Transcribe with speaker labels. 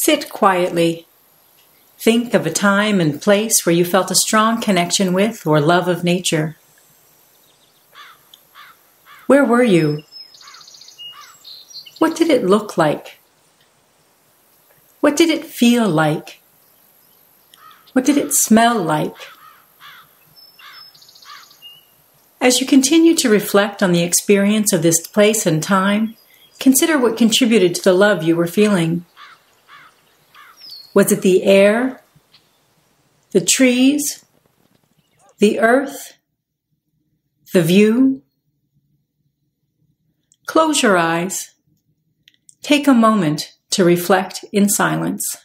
Speaker 1: Sit quietly. Think of a time and place where you felt a strong connection with or love of nature. Where were you? What did it look like? What did it feel like? What did it smell like? As you continue to reflect on the experience of this place and time, consider what contributed to the love you were feeling. Was it the air, the trees, the earth, the view? Close your eyes. Take a moment to reflect in silence.